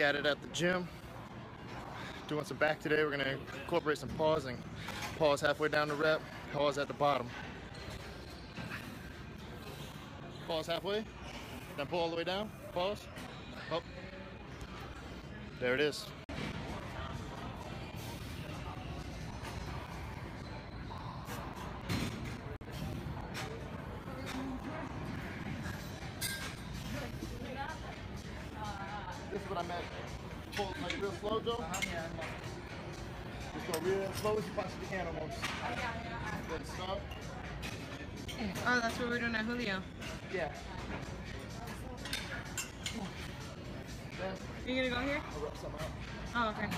at it at the gym. Doing some back today. We're gonna incorporate some pause and pause halfway down the rep, pause at the bottom. Pause halfway, then pull all the way down, pause, up. There it is. This is what I meant. Pull like real slow, Joe. Uh-huh. Just go real slow as you possibly can almost. Then stop. Oh, that's what we're doing at Julio. Yeah. Then You gonna go here? I'll rub some out. Oh, okay.